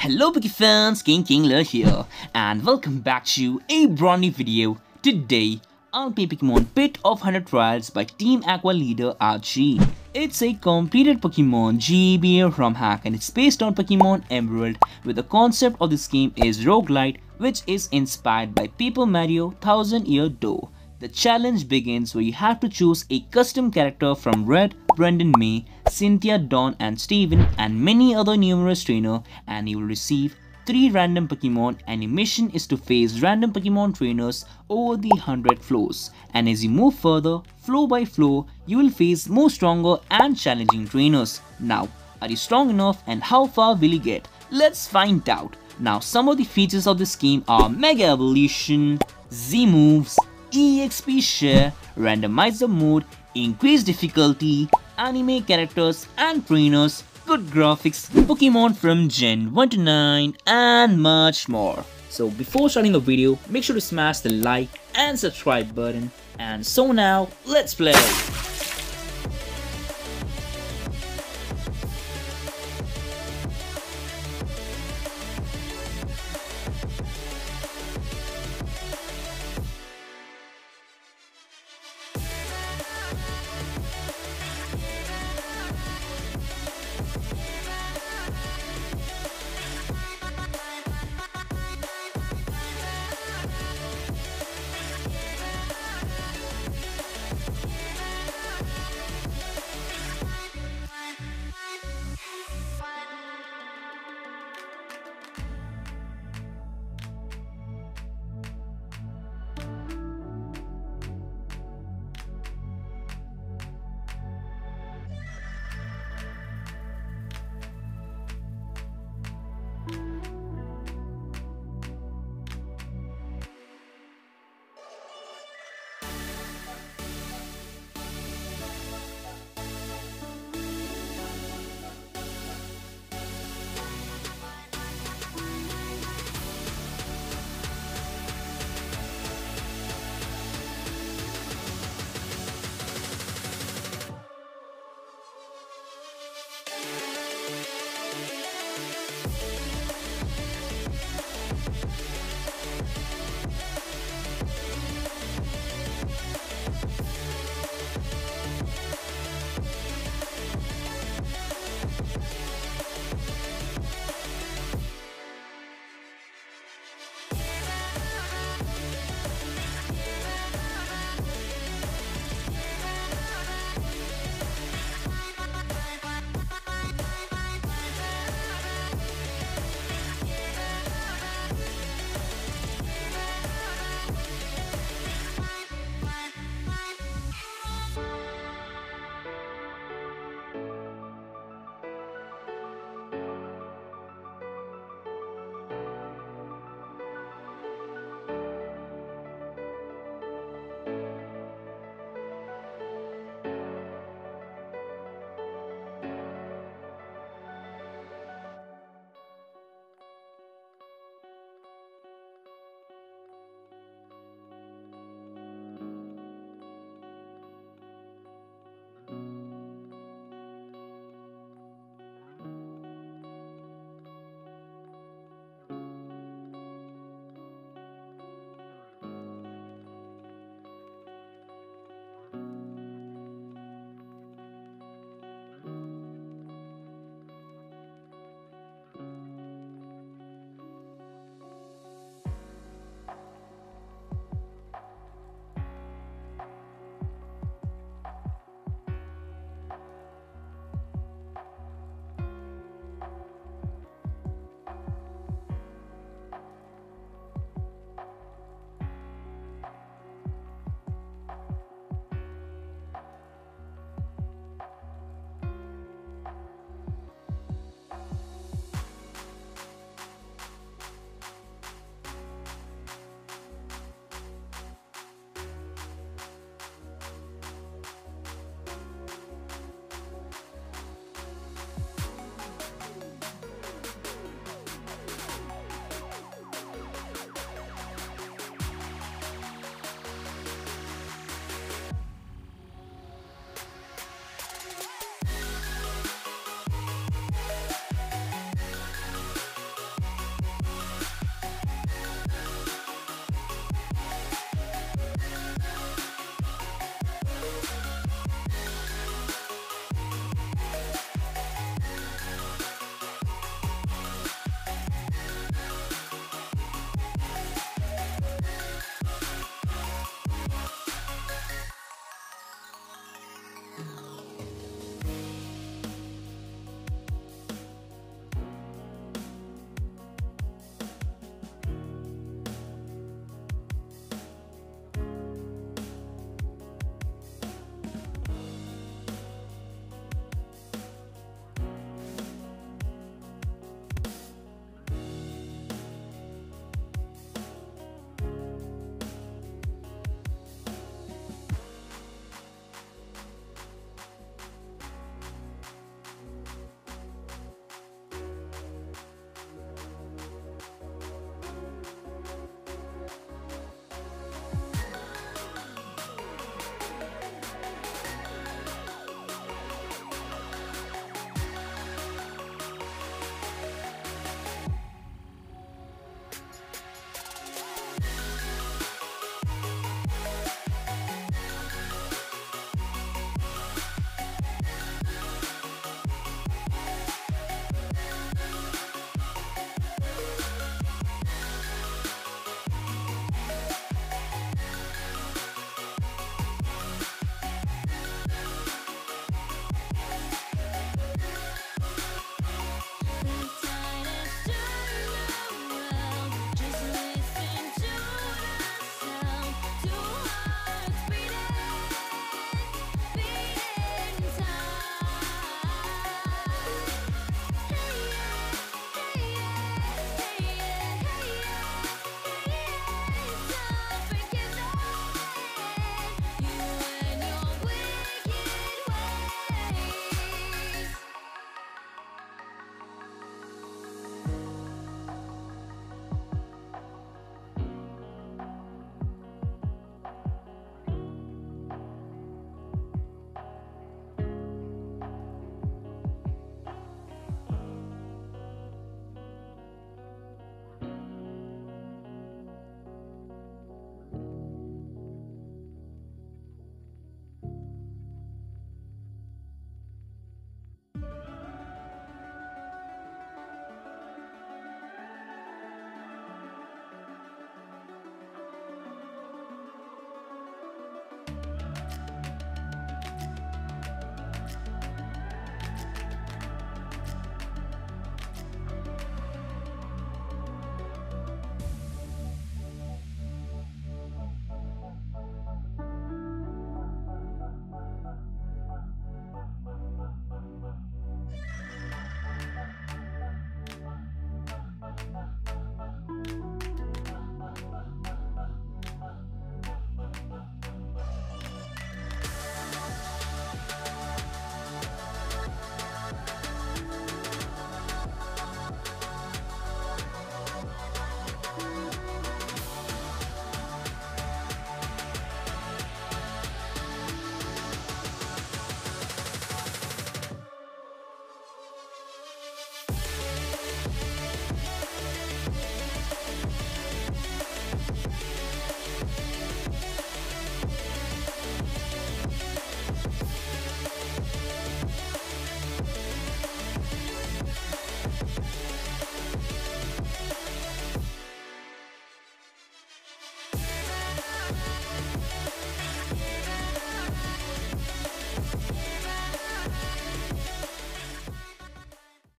Hello Pokefans, King Kingler here and welcome back to a brand new video. Today, I'll play Pokemon Pit of 100 Trials by Team Aqua leader Archie. It's a completed Pokemon GBA ROM hack and it's based on Pokemon Emerald where the concept of this game is roguelite which is inspired by Paper Mario Thousand Year Door. The challenge begins where you have to choose a custom character from Red, Brendan May, Cynthia, Dawn and Steven and many other numerous trainer and you will receive 3 random Pokemon and your mission is to face random Pokemon trainers over the 100 floors. And as you move further, floor by floor, you will face more stronger and challenging trainers. Now, are you strong enough and how far will you get? Let's find out. Now, some of the features of this game are Mega Evolution, Z moves, EXP share, randomizer mode, increased difficulty, anime characters and trainers, good graphics, Pokemon from Gen 1 to 9 and much more. So before starting the video, make sure to smash the like and subscribe button. And so now, let's play!